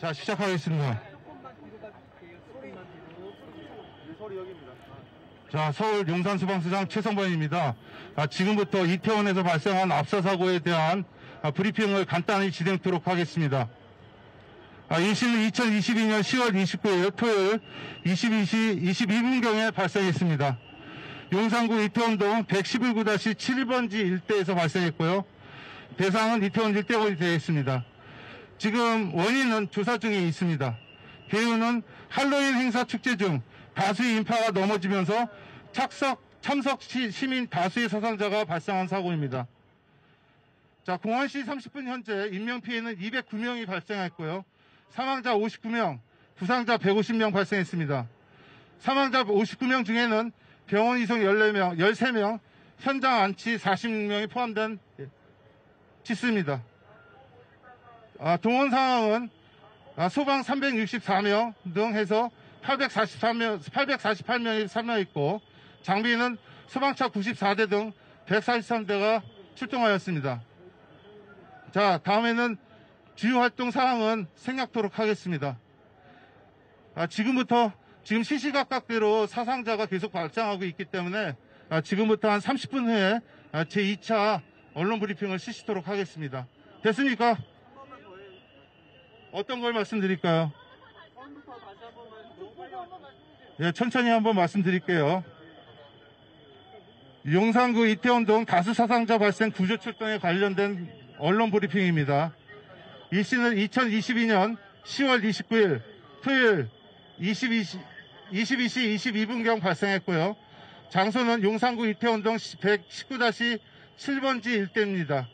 자, 시작하겠습니다. 자, 서울 용산소방서장 최성범입니다. 아, 지금부터 이태원에서 발생한 압사 사고에 대한 아, 브리핑을 간단히 진행토록 하겠습니다. 아, 이 시는 2022년 10월 29일 토요일 22시 22분경에 발생했습니다. 용산구 이태원동 111구-7번지 일대에서 발생했고요. 대상은 이태원 일대원이 되겠습니다. 지금 원인은 조사 중에 있습니다. 배우는 할로윈 행사 축제 중 다수의 인파가 넘어지면서 착석, 참석 시, 시민 다수의 사상자가 발생한 사고입니다. 자, 0시 30분 현재 인명피해는 209명이 발생했고요. 사망자 59명, 부상자 150명 발생했습니다. 사망자 59명 중에는 병원 이송 14명, 13명, 현장 안치 46명이 포함된 치수입니다. 아, 동원 상황은 아, 소방 364명 등 해서 843명, 848명이 참여했고 장비는 소방차 94대 등 143대가 출동하였습니다. 자, 다음에는 주요 활동 사항은 생략토록 하겠습니다. 아, 지금부터 지금 시시각각대로 사상자가 계속 발생하고 있기 때문에 아, 지금부터 한 30분 후에 아, 제2차 언론 브리핑을 실시도록 하겠습니다. 됐습니까? 어떤 걸 말씀드릴까요? 예, 천천히 한번 말씀드릴게요. 용산구 이태원동 다수 사상자 발생 구조 출동에 관련된 언론 브리핑입니다. 이 씨는 2022년 10월 29일 토요일 22시, 22시 22분경 발생했고요. 장소는 용산구 이태원동 119-7번지 일대입니다.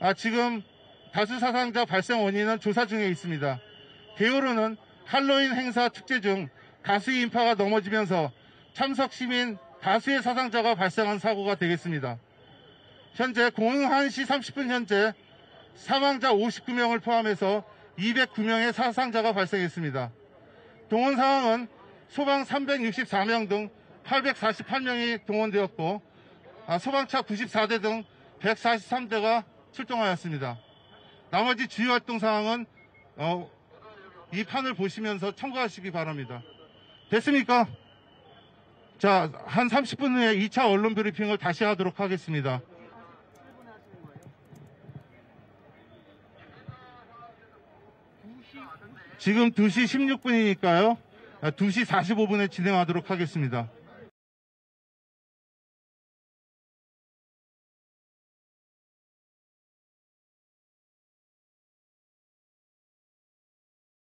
아, 지금 다수 사상자 발생 원인은 조사 중에 있습니다. 개요로는 할로윈 행사 축제 중 다수의 인파가 넘어지면서 참석 시민 다수의 사상자가 발생한 사고가 되겠습니다. 현재 공흥 1시 30분 현재 사망자 59명을 포함해서 209명의 사상자가 발생했습니다. 동원 상황은 소방 364명 등 848명이 동원되었고 아, 소방차 94대 등 143대가 출동하였습니다. 나머지 주요 활동 사항은 어, 이 판을 보시면서 참고하시기 바랍니다. 됐습니까? 자, 한 30분 후에 2차 언론 브리핑을 다시 하도록 하겠습니다. 지금 2시 16분이니까요. 2시 45분에 진행하도록 하겠습니다.